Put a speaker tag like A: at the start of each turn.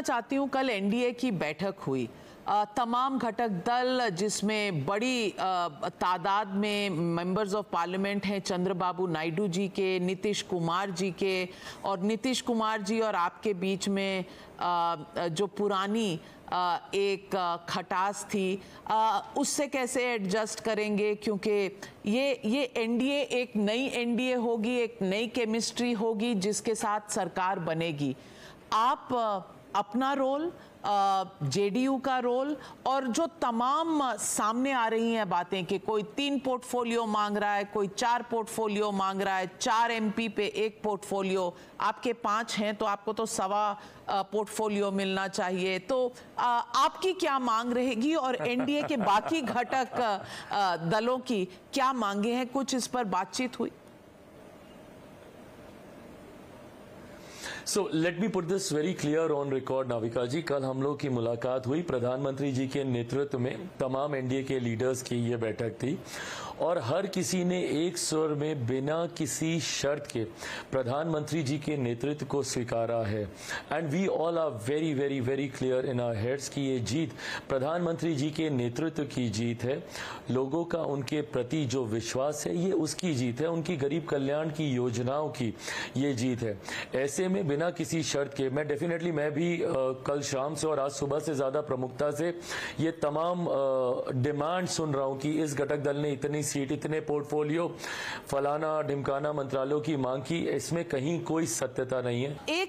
A: चाहती हूँ, कल एनडीए की बैठक हुई। तमाम घटक दल जिसमें बड़ी तादाद में मेंबर्स ऑफ़ पार्लियामेंट हैं, चंद्रबाबू नायडू जी के, नीतीश कुमार जी के, और नीतीश कुमार जी और आपके बीच में जो पुरानी एक खटास थी। उससे कैसे एडजस्ट करेंगे? क्योंकि ये ये एनडीए एक नई एनडीए होगी, एक नई केमिस्ट्री होगी, जिसके साथ सरकार बनेगी। आप अपना रोल जेडीयू का रोल और जो तमाम सामने आ रही हैं बातें कि कोई तीन पोर्टफोलियो मांग रहा है कोई चार पोर्टफोलियो मांग रहा है चार एमपी पे एक पोर्टफोलियो आपके पाँच हैं तो आपको तो सवा पोर्टफोलियो मिलना चाहिए। तो अ, आपकी क्या मांग रहेगी और एनडीए के बाकी घटक दलों की क्या मांगे हैं? कुछ इस पर बातचीत हुई।
B: So let me put this very clear on record Navika ji कल हम लोग की मुलाकात हुई प्रधानमंत्री जी के नेतृत्व में। तमाम एनडीए के लीडर्स की ये बैठक थी। और हर किसी ने एक स्वर में बिना किसी शर्त के प्रधानमंत्री जी के नेतृत्व को स्वीकारा है। And we all are very very very clear in our heads की ये जीत, प्रधानमंत्री जी के नेतृत्व की जीत है। लोगों का उनके प्रति जो विश्वास है, ये उसकी जीत है। उनकी गरीब कल्याण की योजनाओं की ये जीत है। ऐसे में बिना किसी शर्त के। मैं डेफिनेटली मैं भी आ, कल शाम से और आज सुबह से ज़्यादा प्रमुखता से ये तमाम डिमांड सुन रहा हूँ कि इस घटक दल ने इतनी सीट इतने पोर्टफोलियो फलाना ढिमकाना मंत्रालयों की मांग की इसमें कहीं कोई सत्यता नहीं है।
A: एक